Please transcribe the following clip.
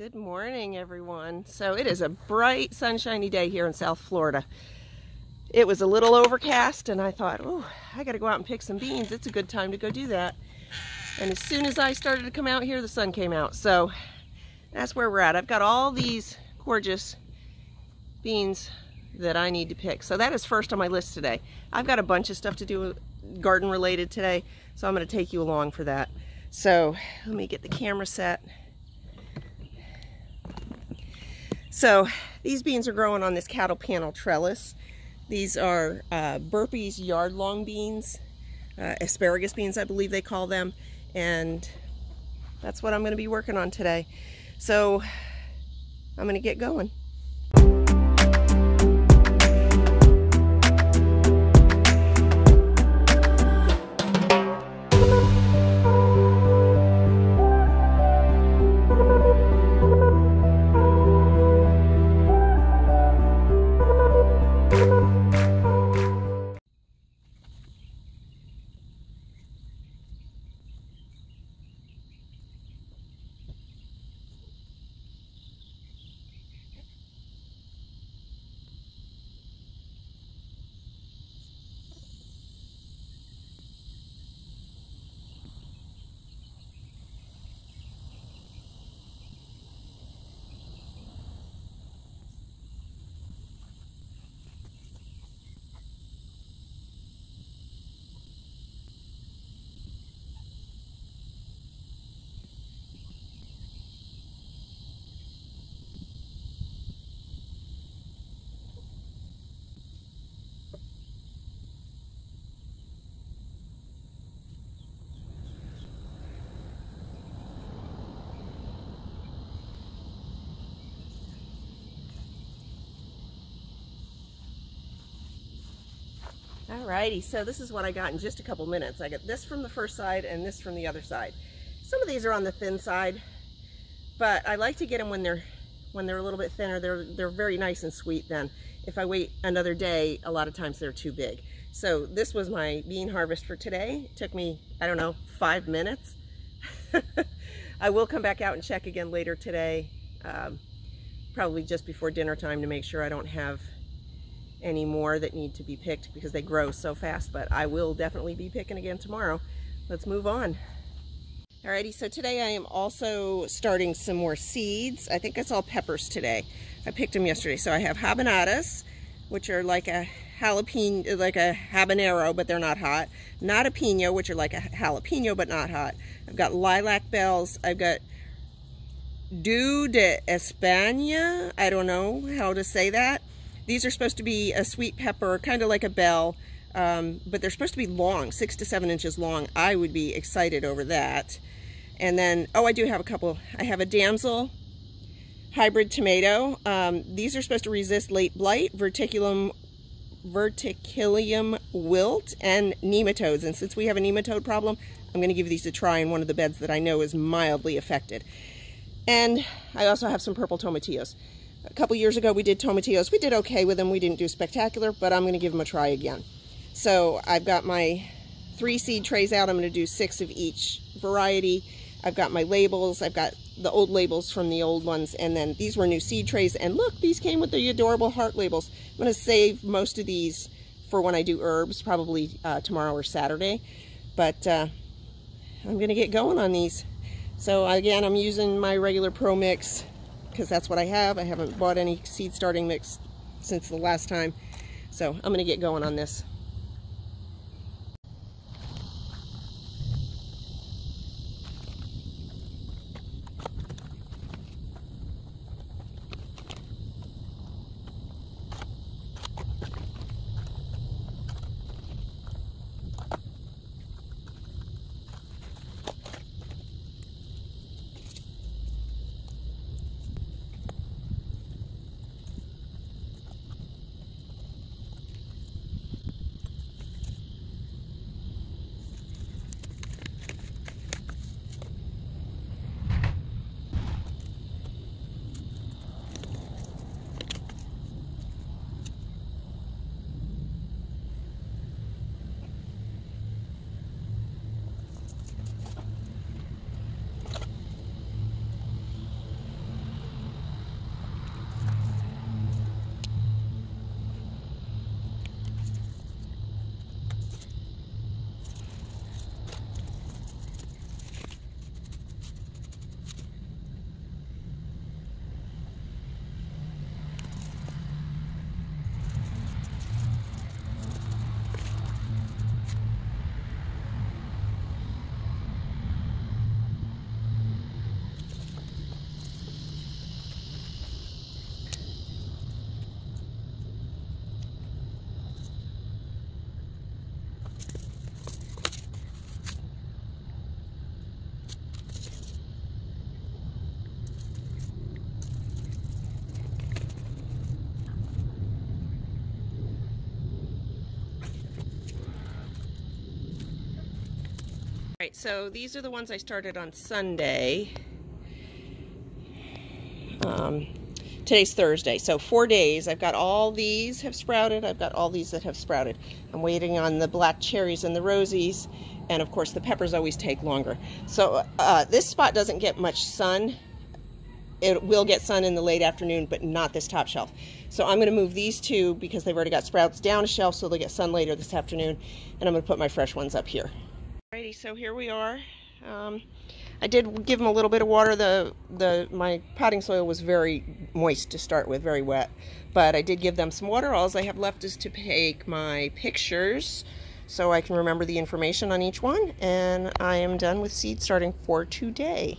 Good morning, everyone. So it is a bright, sunshiny day here in South Florida. It was a little overcast, and I thought, oh, I got to go out and pick some beans. It's a good time to go do that. And as soon as I started to come out here, the sun came out. So that's where we're at. I've got all these gorgeous beans that I need to pick. So that is first on my list today. I've got a bunch of stuff to do garden related today, so I'm going to take you along for that. So let me get the camera set. So these beans are growing on this cattle panel trellis. These are uh, Burpee's yard long beans, uh, asparagus beans I believe they call them, and that's what I'm going to be working on today. So I'm going to get going. Alrighty, so this is what I got in just a couple minutes. I got this from the first side and this from the other side. Some of these are on the thin side, but I like to get them when they're when they're a little bit thinner. They're they're very nice and sweet then. If I wait another day, a lot of times they're too big. So this was my bean harvest for today. It took me, I don't know, five minutes. I will come back out and check again later today, um, probably just before dinner time to make sure I don't have any more that need to be picked because they grow so fast, but I will definitely be picking again tomorrow. Let's move on. Alrighty, so today I am also starting some more seeds. I think it's all peppers today. I picked them yesterday. So I have habanadas, which are like a jalapeno, like a habanero, but they're not hot. Notapeño, which are like a jalapeno, but not hot. I've got lilac bells. I've got Dew de España. I don't know how to say that. These are supposed to be a sweet pepper, kind of like a bell, um, but they're supposed to be long, six to seven inches long. I would be excited over that. And then, oh, I do have a couple. I have a damsel hybrid tomato. Um, these are supposed to resist late blight, verticulum, verticillium wilt, and nematodes. And since we have a nematode problem, I'm going to give these a try in one of the beds that I know is mildly affected. And I also have some purple tomatillos. A couple years ago we did tomatillos. We did okay with them. We didn't do spectacular, but I'm going to give them a try again. So I've got my three seed trays out. I'm going to do six of each variety. I've got my labels. I've got the old labels from the old ones. And then these were new seed trays. And look, these came with the adorable heart labels. I'm going to save most of these for when I do herbs, probably uh, tomorrow or Saturday. But uh, I'm going to get going on these. So again, I'm using my regular Pro Mix because that's what I have. I haven't bought any seed starting mix since the last time. So I'm going to get going on this. Right, so these are the ones I started on Sunday. Um, today's Thursday, so four days. I've got all these have sprouted. I've got all these that have sprouted. I'm waiting on the black cherries and the rosies, and of course the peppers always take longer. So uh, this spot doesn't get much sun. It will get sun in the late afternoon, but not this top shelf. So I'm going to move these two because they've already got sprouts down a shelf, so they'll get sun later this afternoon, and I'm going to put my fresh ones up here. Alrighty, so here we are. Um, I did give them a little bit of water. The the my potting soil was very moist to start with, very wet. But I did give them some water. All I have left is to take my pictures so I can remember the information on each one. And I am done with seed starting for today.